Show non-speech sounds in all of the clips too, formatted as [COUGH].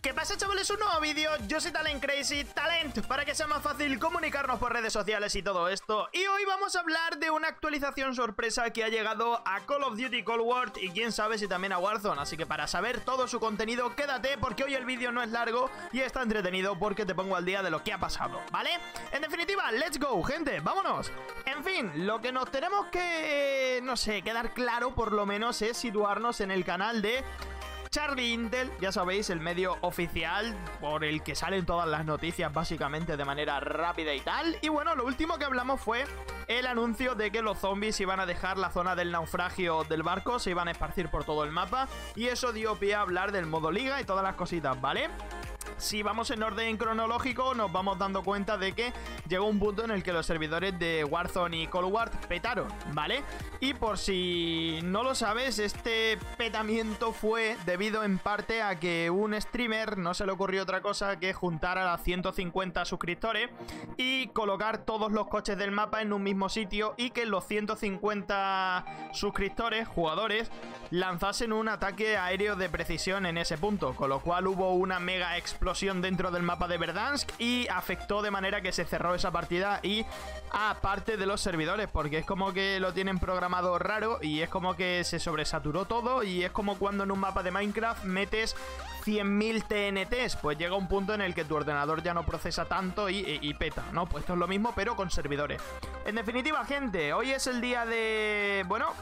¿Qué pasa chavales? Un nuevo vídeo, yo soy Talent Crazy Talent Para que sea más fácil comunicarnos por redes sociales y todo esto Y hoy vamos a hablar de una actualización sorpresa que ha llegado a Call of Duty Cold War Y quién sabe si también a Warzone Así que para saber todo su contenido quédate porque hoy el vídeo no es largo Y está entretenido porque te pongo al día de lo que ha pasado, ¿vale? En definitiva, let's go, gente, vámonos En fin, lo que nos tenemos que, no sé, quedar claro por lo menos es situarnos en el canal de Charlie Intel, ya sabéis, el medio oficial por el que salen todas las noticias básicamente de manera rápida y tal. Y bueno, lo último que hablamos fue el anuncio de que los zombies iban a dejar la zona del naufragio del barco, se iban a esparcir por todo el mapa. Y eso dio pie a hablar del modo liga y todas las cositas, ¿vale? Si vamos en orden cronológico, nos vamos dando cuenta de que llegó un punto en el que los servidores de Warzone y Cold War petaron, ¿vale? Y por si no lo sabes, este petamiento fue debido en parte a que un streamer no se le ocurrió otra cosa que juntar a las 150 suscriptores y colocar todos los coches del mapa en un mismo sitio y que los 150 suscriptores, jugadores, lanzasen un ataque aéreo de precisión en ese punto, con lo cual hubo una mega explosión dentro del mapa de Verdansk y afectó de manera que se cerró esa partida y a parte de los servidores, porque es como que lo tienen programado raro y es como que se sobresaturó todo y es como cuando en un mapa de Minecraft metes 100.000 TNTs, pues llega un punto en el que tu ordenador ya no procesa tanto y, y, peta, ¿no? Pues esto es lo mismo, pero con servidores. En definitiva, gente, hoy es el día de... Bueno,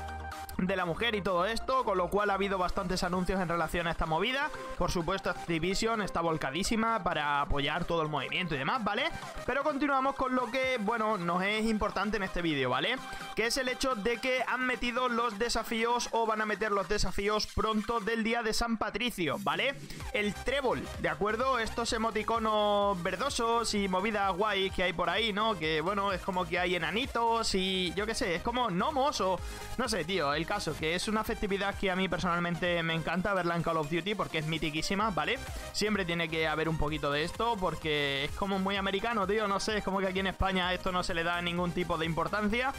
de la mujer y todo esto, con lo cual ha habido bastantes anuncios en relación a esta movida. Por supuesto, Activision está volcadísima para apoyar todo el movimiento y demás, ¿vale? Pero continuamos con lo que, bueno, nos es importante en este vídeo, ¿vale? Que es el hecho de que han metido los desafíos o van a meter los desafíos pronto del día de San Patricio, ¿vale? El trébol, ¿de acuerdo? Estos emoticonos verdosos y movidas guay que hay por ahí, ¿no? Que, bueno, es como que hay enanitos y yo qué sé, es como gnomos o... No sé, tío, el caso, que es una festividad que a mí personalmente me encanta verla en Call of Duty porque es mitiquísima, ¿vale? Siempre tiene que haber un poquito de esto porque es como muy americano, tío, no sé, es como que aquí en España esto no se le da ningún tipo de importancia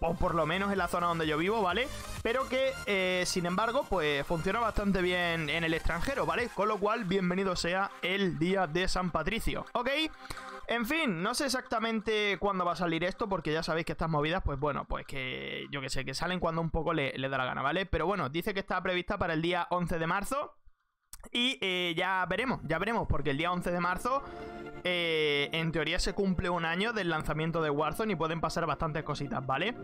o por lo menos en la zona donde yo vivo, ¿vale? Pero que, eh, sin embargo, pues funciona bastante bien en el extranjero, ¿vale? Con lo cual, bienvenido sea el día de San Patricio, ¿ok? En fin, no sé exactamente cuándo va a salir esto, porque ya sabéis que estas movidas, pues bueno, pues que yo que sé, que salen cuando un poco le, da la gana, ¿vale? Pero bueno, dice que está prevista para el día 11 de marzo. Y eh, ya veremos, ya veremos, porque el día 11 de marzo eh, en teoría se cumple un año del lanzamiento de Warzone y pueden pasar bastantes cositas, ¿vale?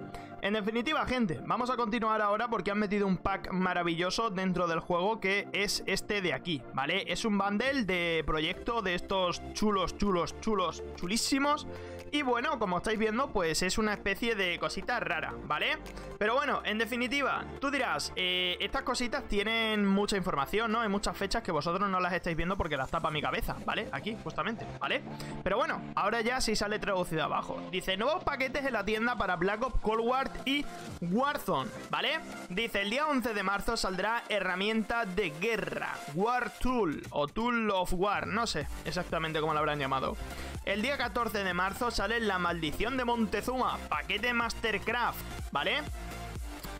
En definitiva, gente, vamos a continuar ahora porque han metido un pack maravilloso dentro del juego que es este de aquí, ¿vale? Es un bundle de proyecto de estos chulos, chulos, chulos, chulísimos y bueno, como estáis viendo, pues es una especie de cosita rara, ¿vale? Pero bueno, en definitiva, tú dirás, eh, estas cositas tienen mucha información, ¿no? Hay muchas fechas que vosotros no las estáis viendo porque las tapa mi cabeza, ¿vale? Aquí, justamente, ¿vale? Pero bueno, ahora ya sí sale traducido abajo. Dice, nuevos paquetes en la tienda para Black Ops Cold War y Warzone, ¿vale? Dice, el día 11 de marzo saldrá herramienta de guerra, War Tool o Tool of War, no sé exactamente cómo lo habrán llamado. El día 14 de marzo sale La Maldición de Montezuma, paquete Mastercraft, ¿vale?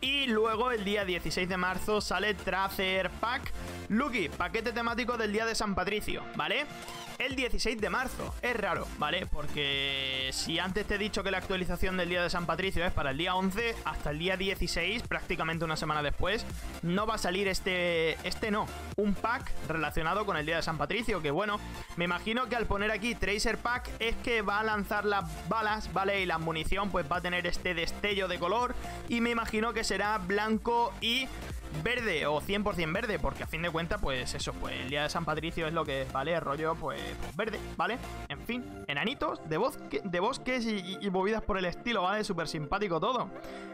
Y luego el día 16 de marzo sale Tracer Pack Lucky, paquete temático del día de San Patricio, ¿vale? El 16 de marzo. Es raro, ¿vale? Porque si antes te he dicho que la actualización del día de San Patricio es para el día 11, hasta el día 16, prácticamente una semana después, no va a salir este, este no, un pack relacionado con el día de San Patricio, que bueno, me imagino que al poner aquí Tracer Pack es que va a lanzar las balas, ¿vale? Y la munición pues va a tener este destello de color y me imagino que será blanco y verde o 100% verde, porque a fin de cuentas, pues eso, pues el día de San Patricio es lo que vale, rollo, pues, pues, verde, ¿vale? En fin, enanitos de, bosque, de bosques y, y, movidas por el estilo, ¿vale? Súper simpático todo.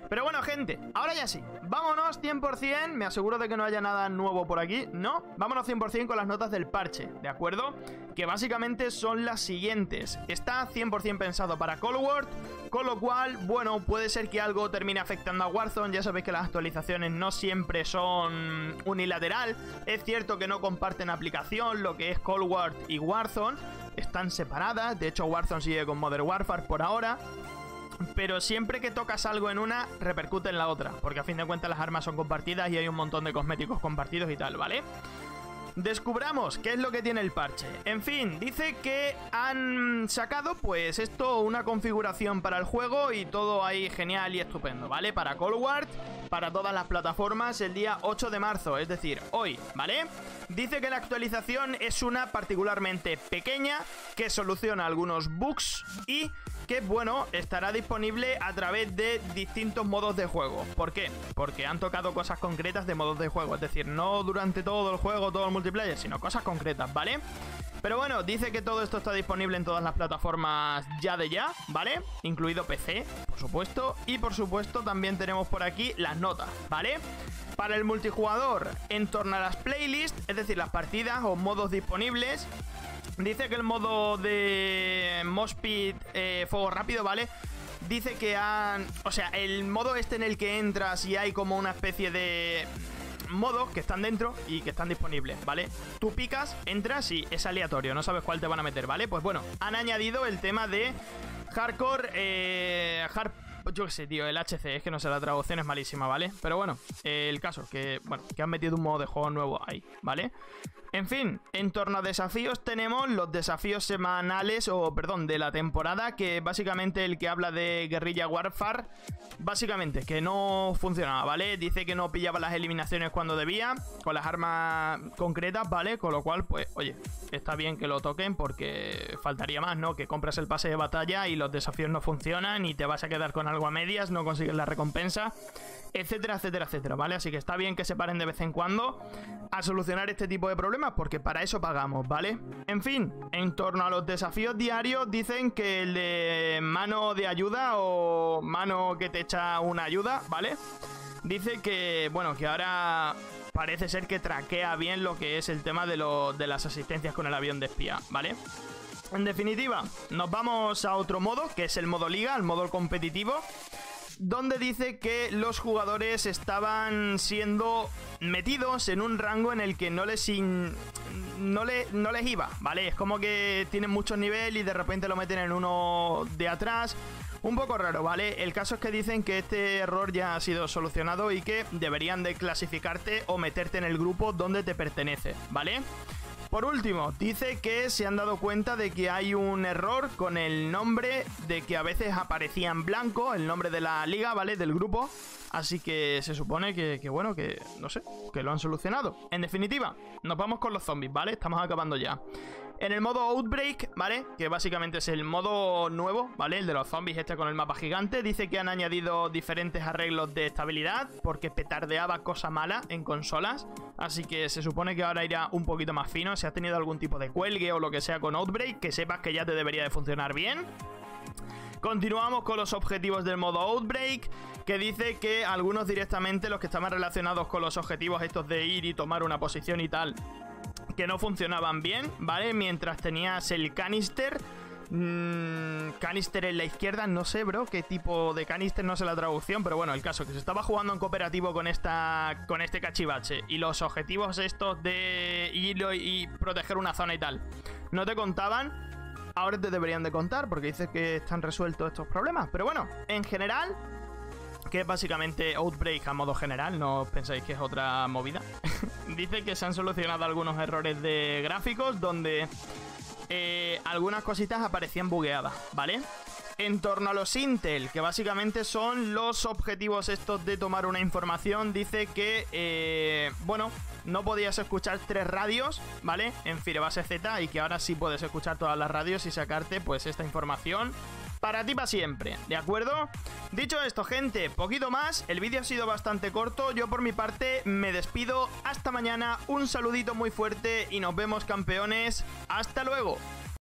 Pero bueno, gente, ahora ya sí, vámonos 100%, me aseguro de que no haya nada nuevo por aquí, ¿no? Vámonos 100% con las notas del parche, ¿de acuerdo? Que básicamente son las siguientes. Está 100% pensado para Cold War, con lo cual, bueno, puede ser que algo termine afectando a Warzone, ya sabéis que las actualizaciones no siempre son unilateral. Es cierto que no comparten aplicación, lo que es Cold War y Warzone. Están separadas, de hecho Warzone sigue con Modern Warfare por ahora. Pero siempre que tocas algo en una, repercute en la otra. Porque a fin de cuentas las armas son compartidas y hay un montón de cosméticos compartidos y tal, ¿vale? Descubramos qué es lo que tiene el parche. En fin, dice que han sacado pues esto, una configuración para el juego y todo ahí genial y estupendo, ¿vale? Para Cold War, para todas las plataformas el día 8 de marzo, es decir, hoy, ¿vale? Dice que la actualización es una particularmente pequeña, que soluciona algunos bugs y que, bueno, estará disponible a través de distintos modos de juego. ¿Por qué? Porque han tocado cosas concretas de modos de juego, es decir, no durante todo el juego, todo el multiplayer, sino cosas concretas, ¿vale? Pero bueno, dice que todo esto está disponible en todas las plataformas ya de ya, ¿vale? Incluido PC, por supuesto. Y por supuesto también tenemos por aquí las notas, ¿vale? Para el multijugador, en torno a las playlists, es decir, las partidas o modos disponibles, dice que el modo de Mospit eh, Fuego Rápido, ¿vale? Dice que han... O sea, el modo este en el que entras y hay como una especie de modos que están dentro y que están disponibles, ¿vale? Tú picas, entras y es aleatorio, no sabes cuál te van a meter, ¿vale? Pues bueno, han añadido el tema de hardcore, eh, hard yo qué sé, tío, el HC, es que no sé, la traducción es malísima, ¿vale? Pero bueno, el caso, que, bueno, que han metido un modo de juego nuevo ahí, ¿vale? En fin, en torno a desafíos tenemos los desafíos semanales, o perdón, de la temporada, que básicamente el que habla de guerrilla warfare, básicamente que no funcionaba, ¿vale? Dice que no pillaba las eliminaciones cuando debía, con las armas concretas, ¿vale? Con lo cual, pues, oye, está bien que lo toquen porque faltaría más, ¿no? Que compras el pase de batalla y los desafíos no funcionan y te vas a quedar con algo a medias, no consigues la recompensa etcétera, etcétera, etcétera, ¿vale? Así que está bien que se paren de vez en cuando a solucionar este tipo de problemas porque para eso pagamos, ¿vale? En fin, en torno a los desafíos diarios dicen que el de mano de ayuda o mano que te echa una ayuda, ¿vale? Dice que, bueno, que ahora parece ser que traquea bien lo que es el tema de, de las asistencias con el avión de espía, ¿vale? En definitiva, nos vamos a otro modo, que es el modo liga, el modo competitivo donde dice que los jugadores estaban siendo metidos en un rango en el que no les, no, no les iba, ¿vale? Es como que tienen muchos niveles y de repente lo meten en uno de atrás. Un poco raro, ¿vale? El caso es que dicen que este error ya ha sido solucionado y que deberían de clasificarte o meterte en el grupo donde te pertenece, ¿vale? Por último, dice que se han dado cuenta de que hay un error con el nombre de que a veces aparecía en blanco, el nombre de la liga, ¿vale? Del grupo. Así que se supone que, bueno, que no sé, que lo han solucionado. En definitiva, nos vamos con los zombies, ¿vale? Estamos acabando ya. En el modo Outbreak, ¿vale? Que básicamente es el modo nuevo, ¿vale? El de los zombies este con el mapa gigante. Dice que han añadido diferentes arreglos de estabilidad porque petardeaba cosa mala en consolas. Así que se supone que ahora irá un poquito más fino. Si has tenido algún tipo de cuelgue o lo que sea con Outbreak, que sepas que ya te debería de funcionar bien. Continuamos con los objetivos del modo Outbreak, que dice que algunos directamente, los que estaban relacionados con los objetivos estos de ir y tomar una posición y tal, que no funcionaban bien, ¿vale? Mientras tenías el canister. Mmm, canister en la izquierda, no sé, bro, qué tipo de canister, no sé la traducción, pero bueno, el caso que se estaba jugando en cooperativo con esta con este cachivache y los objetivos estos de ir y proteger una zona y tal, no te contaban, ahora te deberían de contar porque dices que están resueltos estos problemas, pero bueno, en general que es básicamente Outbreak a modo general, no pensáis que es otra movida. [LAUGHS] Dice que se han solucionado algunos errores de gráficos donde eh, algunas cositas aparecían bugueadas, ¿vale? En torno a los Intel, que básicamente son los objetivos estos de tomar una información, dice que, eh, bueno, no podías escuchar tres radios, ¿vale? En Firebase Z y que ahora sí puedes escuchar todas las radios y sacarte pues esta información para ti para siempre, ¿de acuerdo? Dicho esto, gente, poquito más, el vídeo ha sido bastante corto, yo por mi parte me despido, hasta mañana, un saludito muy fuerte y nos vemos campeones, hasta luego.